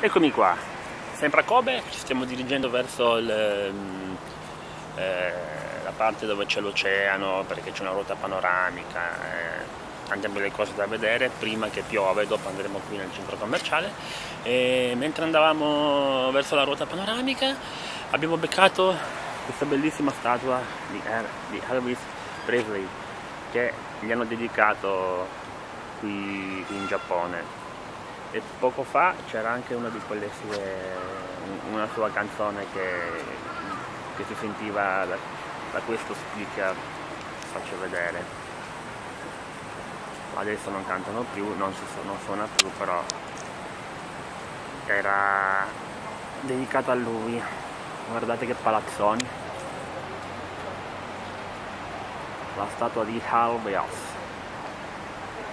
Eccomi qua, sempre a Kobe, ci stiamo dirigendo verso il, ehm, eh, la parte dove c'è l'oceano perché c'è una ruota panoramica, eh, tante belle cose da vedere prima che piove, dopo andremo qui nel centro commerciale. E mentre andavamo verso la ruota panoramica abbiamo beccato questa bellissima statua di, di Elvis Presley che gli hanno dedicato qui, qui in Giappone e poco fa c'era anche una di quelle sue, una sua canzone che, che si sentiva da, da questo speaker, faccio vedere. Adesso non cantano più, non, si, non suona più, però era dedicata a lui. Guardate che palazzoni. La statua di Hal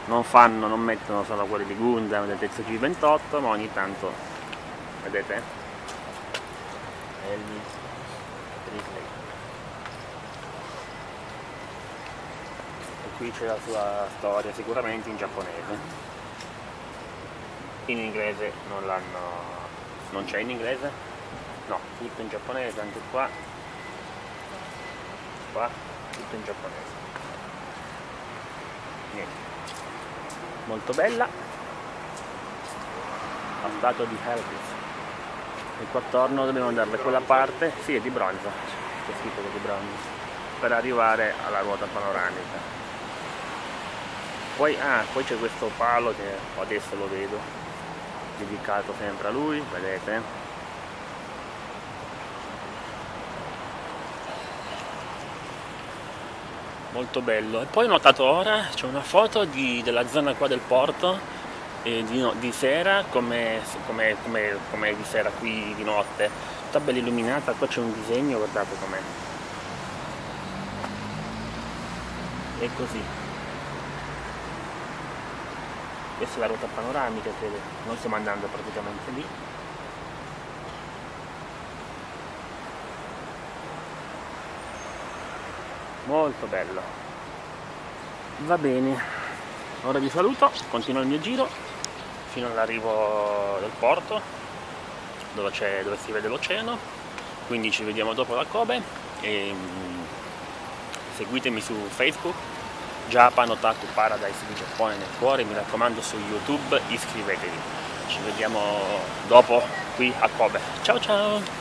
non fanno, non mettono solo quelli di Gundam del terzo G28 ma ogni tanto vedete? Elvis Presley. E qui c'è la sua storia sicuramente in giapponese. In inglese non l'hanno non c'è in inglese? no, tutto in giapponese anche qua. Qua tutto in giapponese. Niente molto bella. La statua di Elvis e qua attorno dobbiamo andare da quella parte. Sì è di bronzo. C'è scritto di bronzo. Per arrivare alla ruota panoramica. Poi, ah, poi c'è questo palo che adesso lo vedo. Dedicato sempre a lui vedete molto bello. E poi ho notato ora c'è una foto di, della zona qua del porto eh, di, di, sera come, come, come, come, di sera qui di notte. Tutta bella illuminata qua c'è un disegno guardate com'è. È così. Questa è la ruota panoramica credo. Noi stiamo andando praticamente lì molto bello. Va bene. Ora vi saluto continuo il mio giro fino all'arrivo del porto dove, dove si vede l'oceano. Quindi ci vediamo dopo la Kobe e mm, seguitemi su Facebook Japan Otaku Paradise di Giappone nel cuore mi raccomando su YouTube iscrivetevi. Ci vediamo dopo qui a Kobe. Ciao ciao